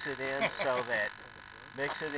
mix it in so that mix it in.